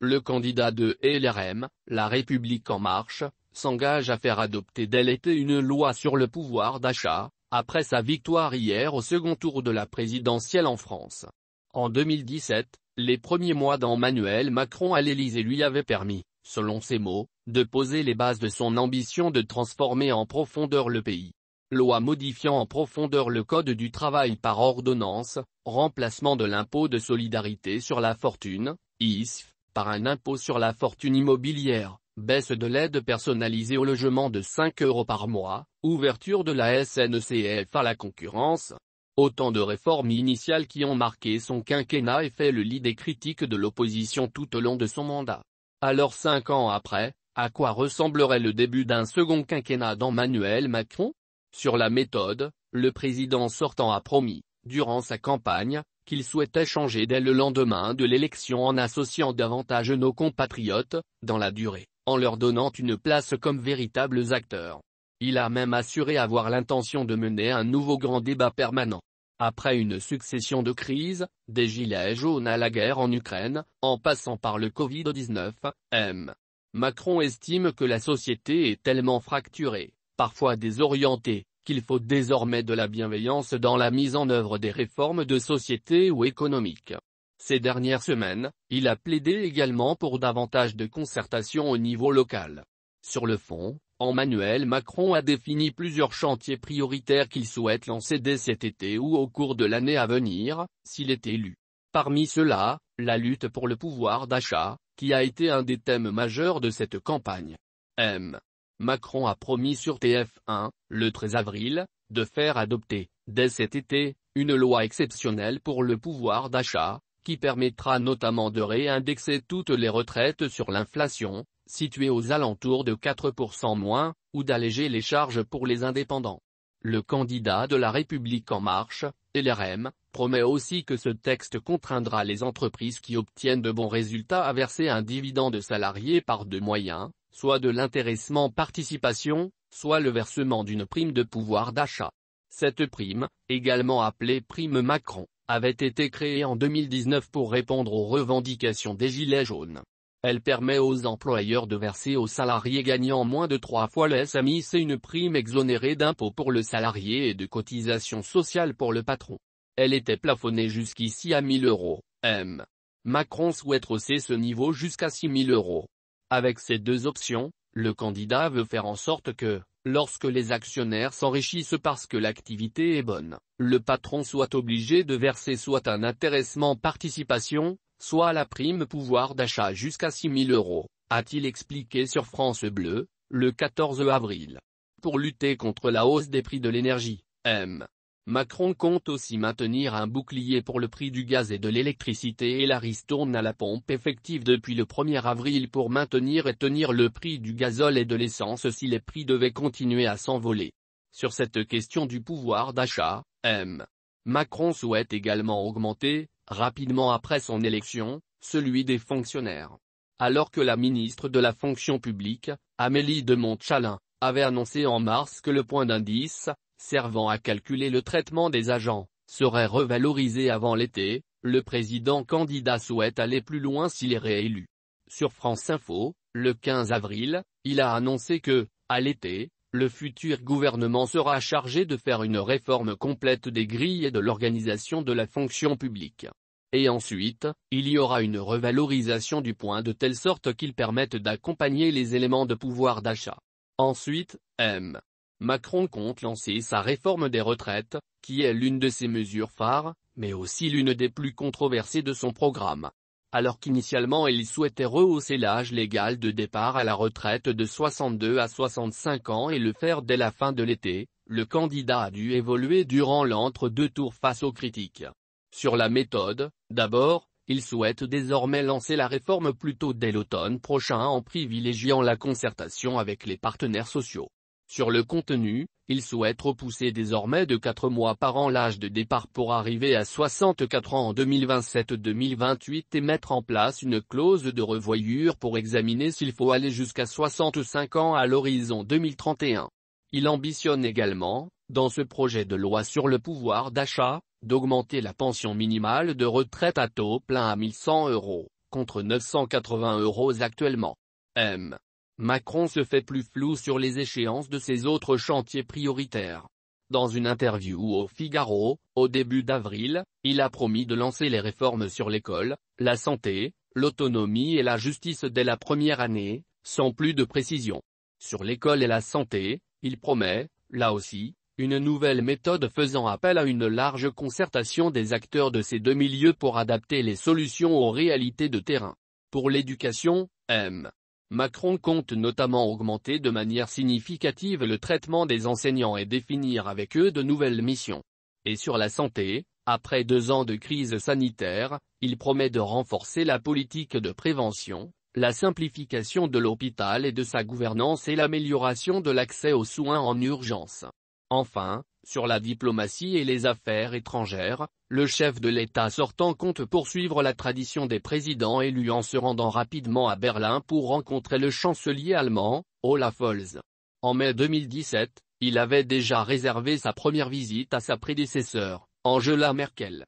le candidat de LRM, La République En Marche, s'engage à faire adopter dès l'été une loi sur le pouvoir d'achat, après sa victoire hier au second tour de la présidentielle en France. En 2017, les premiers mois d'Emmanuel Macron à l'Élysée lui avaient permis, selon ses mots, de poser les bases de son ambition de transformer en profondeur le pays. Loi modifiant en profondeur le Code du travail par ordonnance, remplacement de l'impôt de solidarité sur la fortune, ISF, par un impôt sur la fortune immobilière, baisse de l'aide personnalisée au logement de 5 euros par mois, ouverture de la SNCF à la concurrence. Autant de réformes initiales qui ont marqué son quinquennat et fait le lit des critiques de l'opposition tout au long de son mandat. Alors cinq ans après, à quoi ressemblerait le début d'un second quinquennat d'Emmanuel Macron? Sur la méthode, le président sortant a promis, durant sa campagne, qu'il souhaitait changer dès le lendemain de l'élection en associant davantage nos compatriotes, dans la durée en leur donnant une place comme véritables acteurs. Il a même assuré avoir l'intention de mener un nouveau grand débat permanent. Après une succession de crises, des gilets jaunes à la guerre en Ukraine, en passant par le Covid-19, M. Macron estime que la société est tellement fracturée, parfois désorientée, qu'il faut désormais de la bienveillance dans la mise en œuvre des réformes de société ou économiques. Ces dernières semaines, il a plaidé également pour davantage de concertation au niveau local. Sur le fond, Emmanuel Macron a défini plusieurs chantiers prioritaires qu'il souhaite lancer dès cet été ou au cours de l'année à venir, s'il est élu. Parmi ceux-là, la lutte pour le pouvoir d'achat, qui a été un des thèmes majeurs de cette campagne. M. Macron a promis sur TF1, le 13 avril, de faire adopter, dès cet été, une loi exceptionnelle pour le pouvoir d'achat, qui permettra notamment de réindexer toutes les retraites sur l'inflation, située aux alentours de 4% moins, ou d'alléger les charges pour les indépendants. Le candidat de la République En Marche, LRM, promet aussi que ce texte contraindra les entreprises qui obtiennent de bons résultats à verser un dividende salarié par deux moyens, soit de l'intéressement participation, soit le versement d'une prime de pouvoir d'achat. Cette prime, également appelée prime Macron, avait été créée en 2019 pour répondre aux revendications des Gilets jaunes. Elle permet aux employeurs de verser aux salariés gagnant moins de trois fois le SMI c'est une prime exonérée d'impôts pour le salarié et de cotisations sociales pour le patron. Elle était plafonnée jusqu'ici à 1000 euros. M. Macron souhaite hausser ce niveau jusqu'à 6000 euros. Avec ces deux options, le candidat veut faire en sorte que, Lorsque les actionnaires s'enrichissent parce que l'activité est bonne, le patron soit obligé de verser soit un intéressement participation, soit la prime pouvoir d'achat jusqu'à 6 000 euros, a-t-il expliqué sur France Bleu, le 14 avril. Pour lutter contre la hausse des prix de l'énergie, M. Macron compte aussi maintenir un bouclier pour le prix du gaz et de l'électricité et la ristourne à la pompe effective depuis le 1er avril pour maintenir et tenir le prix du gazole et de l'essence si les prix devaient continuer à s'envoler. Sur cette question du pouvoir d'achat, M. Macron souhaite également augmenter, rapidement après son élection, celui des fonctionnaires. Alors que la ministre de la fonction publique, Amélie de Montchalin, avait annoncé en mars que le point d'indice, servant à calculer le traitement des agents, serait revalorisé avant l'été, le président candidat souhaite aller plus loin s'il est réélu. Sur France Info, le 15 avril, il a annoncé que, à l'été, le futur gouvernement sera chargé de faire une réforme complète des grilles et de l'organisation de la fonction publique. Et ensuite, il y aura une revalorisation du point de telle sorte qu'il permette d'accompagner les éléments de pouvoir d'achat. Ensuite, M. Macron compte lancer sa réforme des retraites, qui est l'une de ses mesures phares, mais aussi l'une des plus controversées de son programme. Alors qu'initialement il souhaitait rehausser l'âge légal de départ à la retraite de 62 à 65 ans et le faire dès la fin de l'été, le candidat a dû évoluer durant l'entre-deux tours face aux critiques. Sur la méthode, d'abord, il souhaite désormais lancer la réforme plutôt dès l'automne prochain en privilégiant la concertation avec les partenaires sociaux. Sur le contenu, il souhaite repousser désormais de 4 mois par an l'âge de départ pour arriver à 64 ans en 2027-2028 et mettre en place une clause de revoyure pour examiner s'il faut aller jusqu'à 65 ans à l'horizon 2031. Il ambitionne également, dans ce projet de loi sur le pouvoir d'achat, d'augmenter la pension minimale de retraite à taux plein à 1100 euros contre 980 euros actuellement. M. Macron se fait plus flou sur les échéances de ses autres chantiers prioritaires. Dans une interview au Figaro, au début d'avril, il a promis de lancer les réformes sur l'école, la santé, l'autonomie et la justice dès la première année, sans plus de précision. Sur l'école et la santé, il promet, là aussi, une nouvelle méthode faisant appel à une large concertation des acteurs de ces deux milieux pour adapter les solutions aux réalités de terrain. Pour l'éducation, M. Macron compte notamment augmenter de manière significative le traitement des enseignants et définir avec eux de nouvelles missions. Et sur la santé, après deux ans de crise sanitaire, il promet de renforcer la politique de prévention, la simplification de l'hôpital et de sa gouvernance et l'amélioration de l'accès aux soins en urgence. Enfin, sur la diplomatie et les affaires étrangères, le chef de l'État sortant compte poursuivre la tradition des présidents élus en se rendant rapidement à Berlin pour rencontrer le chancelier allemand, Olaf Scholz. En mai 2017, il avait déjà réservé sa première visite à sa prédécesseur, Angela Merkel.